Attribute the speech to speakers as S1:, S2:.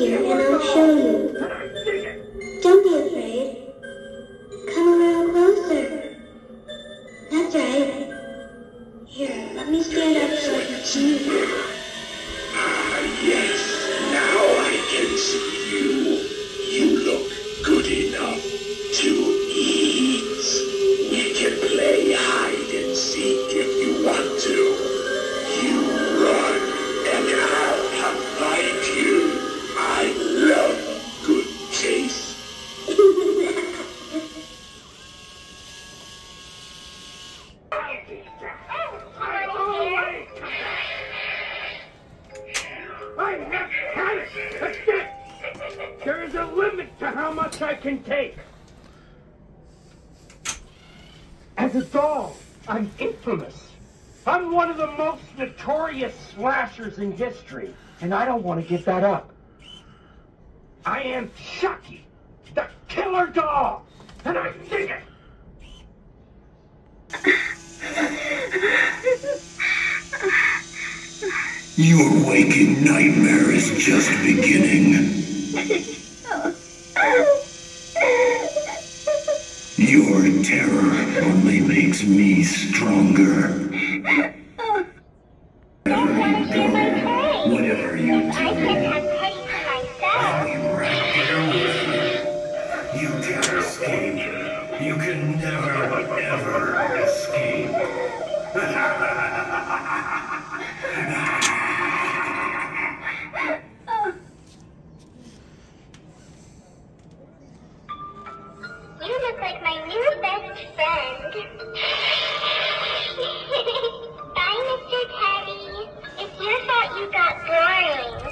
S1: here and I'll show you. Don't be afraid. Come a little closer. That's right. Here, let me stand up so I can see you.
S2: I'm. There is a limit to how much I can take. As a dog, I'm infamous. I'm one of the most notorious slashers in history, and I don't want to give that up. I am Chucky, the killer dog, and I dig it.
S3: Your waking nightmare is just beginning. Your terror only makes me stronger. Whatever you do,
S1: I can have
S3: right there with. You can't escape. You can never, ever escape.
S1: You look like my new best friend. Bye, Mr. Teddy. It's your fault you got boring.